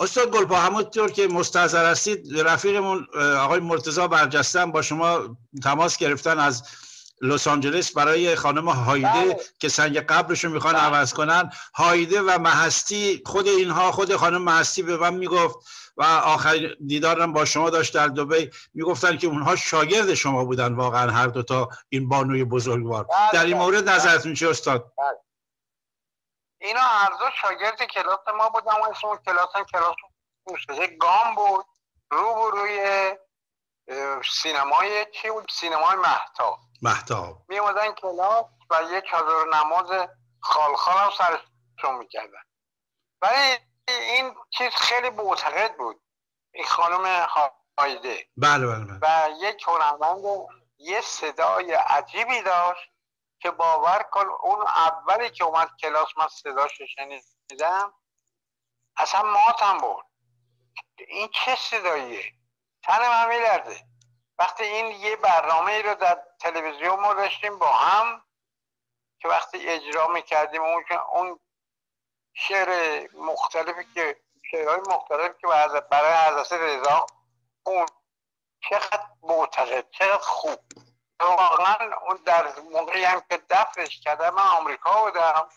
استاد گلپا همونطور که مستحضر هستید رفیقمون آقای مرتضا برجستن با شما تماس گرفتن از لس آنجلس برای خانم هایده بله. که سنگ قبرش رو می‌خوان بله. عوض کنن هایده و محستی خود اینها خود خانم محستی به من می‌گفت و آخر دیدارم با شما داشت در دبی می‌گفتن که اونها شاگرد شما بودن واقعا هر دوتا این بانوی بزرگوار بله، در این مورد نظرتون چی استاد؟ اینا هر دو شاگرد کلاس ما بودن و اسم کلاس هم کلاس موسیقی گام بود رو روی سینمای چی بود؟ سینمای محتاب محتاب می کلاس و یک حضور نماز خالخال هم سرشون می‌کردن. ولی این چیز خیلی معتقد بود. این خانم هایده. بله بله بله. و یک هنرمند یه صدای عجیبی داشت. که باور کن اون اولی که اومد کلاس من صداش شنیدم. اصلا ماتم بود این چه صداییه؟ تن من میلرده وقتی این یه برنامه ای رو در تلویزیون ما داشتیم با هم که وقتی اجرا می‌کردیم اون اون شعر مختلفی که شعرهای مختلفی که برای حضرت رضا اون چقدر معتقد چقدر خوب. واقعا اون در موقعی هم که دفنش کردم من آمریکا بودم.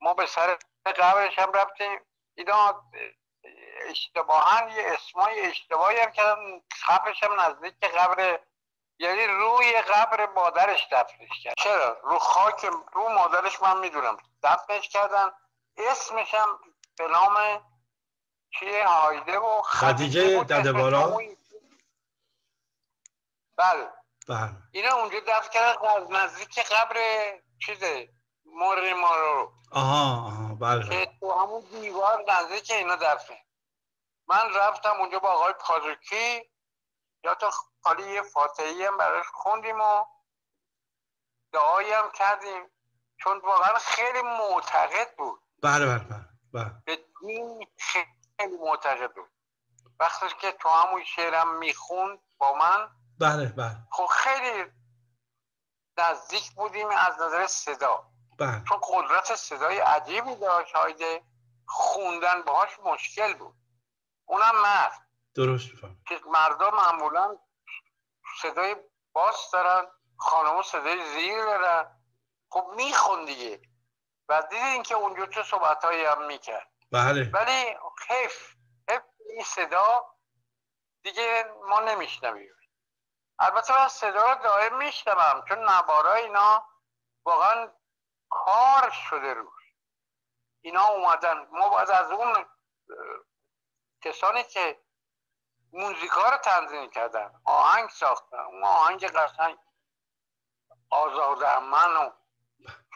ما به سر قبرش هم رفتیم. اینا اشتباها یه اسمای اشتباهی هم کردن. قبرش هم نزدیک قبر یعنی روی قبر مادرش دفنش کرد چرا؟ رو خاک رو مادرش من می‌دونم. دفنش کردن. اسمش هم به نام چیه؟ هایده و خدیجه ددبارا؟ بله. بله. اینا اونجا دفن کردن از نزدیک قبر چیزه مر مارو آها آها بله. که تو همون دیوار نزدیک اینا دفن. من رفتم اونجا با آقای کازوکی یا تا خالی یه فاتحی هم براش خوندیم و دعایی هم کردیم. چون واقعا خیلی معتقد بود. بله بله بله, بله. به دین خیلی معتقد بود. وقتی که تو همون شعرم می‌خوند با من بله بله. خب خیلی نزدیک بودیم از نظر صدا. بله. چون قدرت صدای عجیبی داشت. هایده خوندن باهاش مشکل بود. اونم مرد. درست که مردا معمولا صدای باس دارن خانمو صدای زیر دارن. خب میخون دیگه. و دیدین که اونجا چه صحبت هایی هم می‌کرد. بله. ولی حیف حیف این صدا دیگه ما نمیشنویم. البته من صدا رو دائم میشنوم چون نبارا اینا واقعا کار شده روش. اینا اومدن. ما باید از اون کسانی که موزیکا رو تنظیم کردن آهنگ ساختن. اون آهنگ قشنگ آزاده من و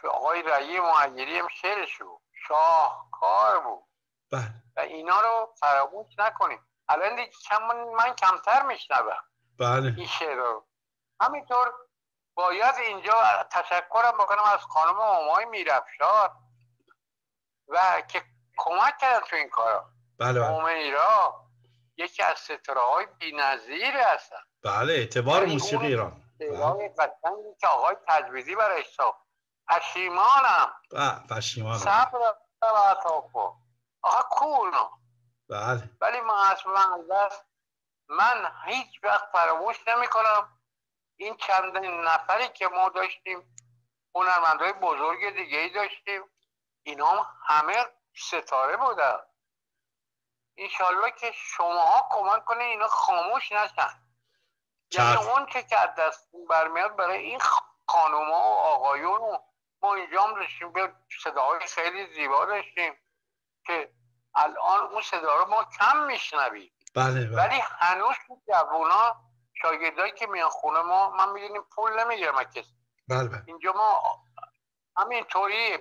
که آقای رعی معیری هم شعرش بود. شاه کار بود. بله. و اینا رو فراموش نکنیم. الان دیگه کم من کمتر میشنوم. بله. شعر رو همینطور باید اینجا تشکرم بکنم از خانم امای میرفشار و که کمک کردن تو این کارا. بله بله. یکی از ستاره های بی نظیر هستن. بله اعتبار یعنی موسیقی ایران. بله. که آقای تجویزی برای ساخت پشیمانم. پشیمانم. صبر و آقا کول بله. ولی ما اصلا من هیچ وقت فراموش نمی کنم این چند نفری که ما داشتیم هنرمندهای بزرگ دیگه ای داشتیم. اینا همه ستاره بودن. ایشالله که شماها کمک کنه اینا خاموش نشن. یعنی اون که که از دست برمیاد برای این خانوما و آقایون ما اینجا هم داشتیم به صداهای خیلی زیبا داشتیم که الان اون صدا رو ما کم میشنویم. بله بله. ولی هنوز جوونا شاگردایی که میان خونه ما من می‌دونیم پول نمی‌گیرم کسی بله بله. اینجا ما همینطوری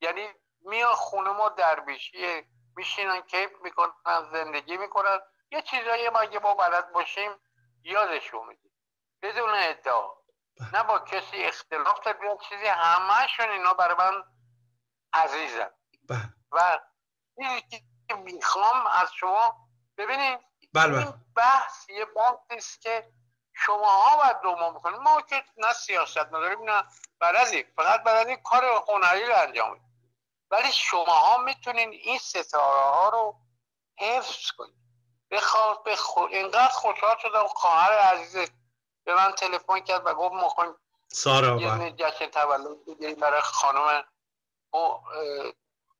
یعنی میان خونه ما دربیشی میشینن کیف می‌کنن زندگی می‌کنن یه چیزایی ما اگه ما بلد باشیم یادشون میدیم بدون ادعا بله. نه با کسی اختلاف بیاد چیزی همهشون اینا برای من عزیزن بله. و چیزی که می‌خوام از شما ببینید بله این بحث یه بحثی است که شما ها باید دوما بکنید. ما که نه سیاست نداریم نه بلدی فقط بلدی کار هنری رو انجام ولی شما ها می‌تونین این ستاره ها رو حفظ کنیم بخواد به خو... اینقدر خوشحال شدم. خواهر عزیز به من تلفن کرد و گفت ما سارا یه جشن تولد بگیریم برای خانم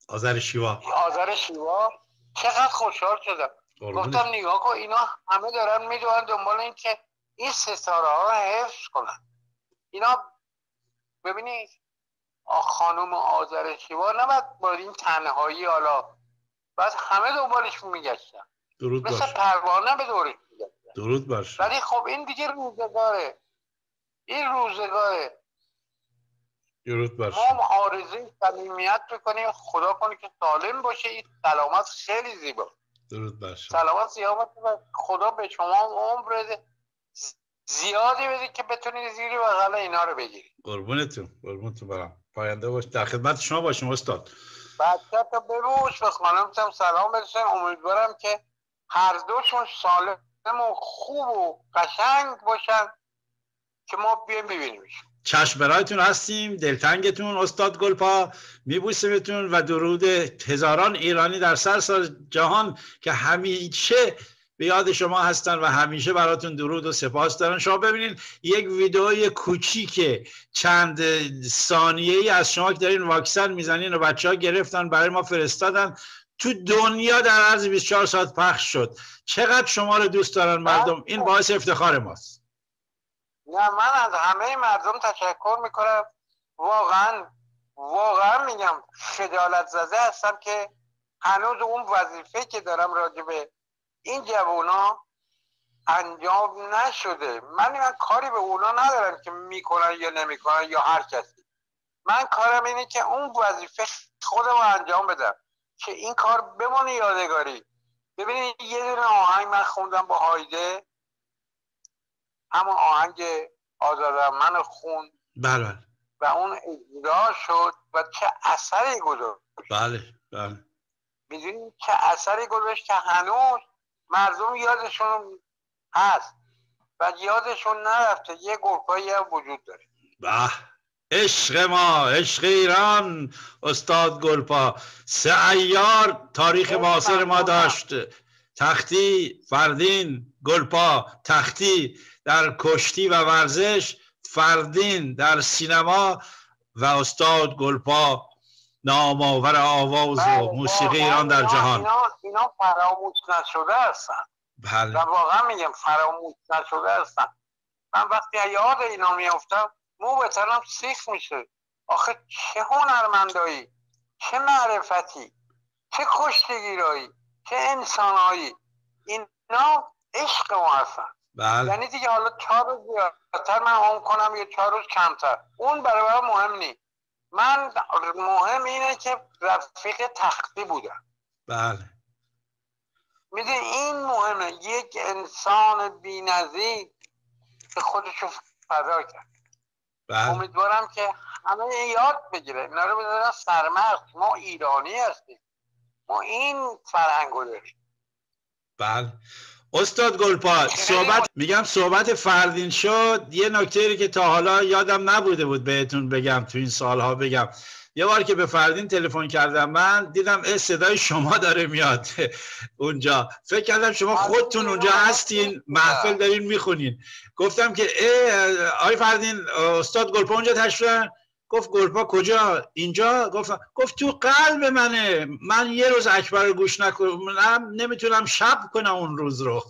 آذر شیوا. آذر شیوا. چقدر خوشحال شدم. گفتم نگاه کن اینا همه دارن می‌دونن دنبال این که این ستاره ها رو حفظ کنن. اینا ببینید خانم آذر شیوا نباید با این تنهایی حالا بعد همه دنبالش میگشتن. درود مثل پروانه به دورش میگشتن. درود باش ولی خب این دیگه روزگاره. این روزگاره. درود باش ما آرزوی صمیمیت بکنیم خدا کنه که سالم باشه. این سلامت خیلی زیبا. درود باش سلامت زیاد خدا به شما عمر زیادی بده که بتونید زیر بغل اینا رو بگیرید قربونتون قربونتون برم. پاینده باش. در خدمت شما باشیم استاد. بچه تا ببوش به خانمتم سلام برسن امیدوارم که هر دوشون سالم و خوب و قشنگ باشن که ما بیایم ببینیمش چشم برایتون هستیم دلتنگتون استاد گلپا میبوسیمتون و درود هزاران ایرانی در سراسر جهان که همیشه به یاد شما هستن و همیشه براتون درود و سپاس دارن. شما ببینید یک ویدئوی کوچیک چند ثانیه ای از شما که دارین واکسن می‌زنین و بچه ها گرفتن برای ما فرستادن. تو دنیا در عرض 24 ساعت پخش شد. چقدر شما رو دوست دارن مردم؟ این باعث افتخار ماست. نه من از همه مردم تشکر می‌کنم. واقعا واقعا میگم خجالت زده هستم که هنوز اون وظیفه که دارم راجبه این جوونا انجام نشده. من من کاری به اونا ندارم که می‌کنن یا نمی‌کنن یا هر کسی. من کارم اینه که اون وظیفه خودم انجام بدم. که این کار بمونه یادگاری. ببینید یه دونه آهنگ من خوندم با هایده. همون آهنگ آزادم من خون بله. و اون اجرا شد و چه اثری گذاشت؟ بله بله. می‌دونید چه اثری گذاشت که هنوز مردم یادشون هست و یادشون نرفته یه گرپایی هم وجود داره. به عشق ما عشق ایران استاد گلپا. سه ایار تاریخ معاصر ما داشت. تختی فردین گلپا تختی در کشتی و ورزش فردین در سینما و استاد گلپا نامآور آواز و بله، موسیقی ایران در جهان. اینا, اینا فراموش نشده هستن. بله. و واقعا میگم فراموش نشده هستن. من وقتی یاد اینا میافتم مو به سیخ میشه. آخه چه هنرمندایی چه معرفتی چه کشتگیرایی چه انسانایی اینا عشق ما هستن. بله. یعنی دیگه حالا چهار روز زیادتر من هم کنم یا چهار روز کمتر. اون برای مهم نیست. من مهم اینه که رفیق تختی بودم. بله. می‌دونی این مهمه. یک انسان بینظیر که خودشو فدا کرد. بله. امیدوارم که همه یاد بگیره. اینا رو بذارن سرمست. ما ایرانی هستیم. ما این فرهنگ داریم. بله. استاد گلپا صحبت میگم صحبت فردین شد یه نکته که تا حالا یادم نبوده بود بهتون بگم تو این سالها بگم. یه بار که به فردین تلفن کردم من دیدم اه صدای شما داره میاد اونجا. فکر کردم شما خودتون اونجا هستین محفل دارین می‌خونین. گفتم که اه آی فردین استاد گلپا اونجا تشریف گفت گلپا کجا؟ اینجا؟ گفت گفت تو قلب منه. من یه روز اکبر رو گوش نکنم نمی‌تونم شب کنم اون روز رو.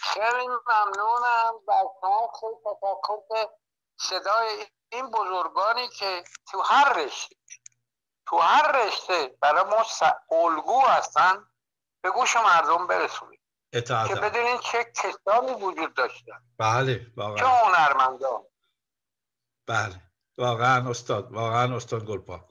خیلی ممنونم. بر شما خیلی تفکر صدای این بزرگانی که تو هر رشته تو هر رشته برای ما الگو هستن به گوش مردم برسونید. که بدونین چه کسانی وجود داشتن. بله واقعا. چه هنرمندان. بله. واقعا استاد واقعا استاد گلپا.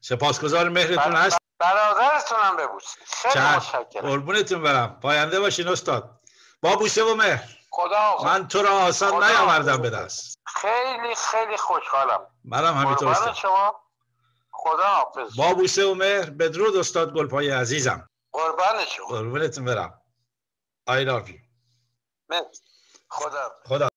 سپاسگزار مهرتون بله، هست؟ برادرتونم ببوسید خیلی متشکرم. قربونتون برم. پاینده باشین استاد. با بوسه و مهر. خدا من تو را آسان نیاوردم به دست. خیلی خیلی خوشحالم. منم همینطور استاد. شما. خدا حافظ. با بوسه و مهر. بدرود استاد گلپای عزیزم. قربان شما. قربونتون برم. I love you. خدا خدا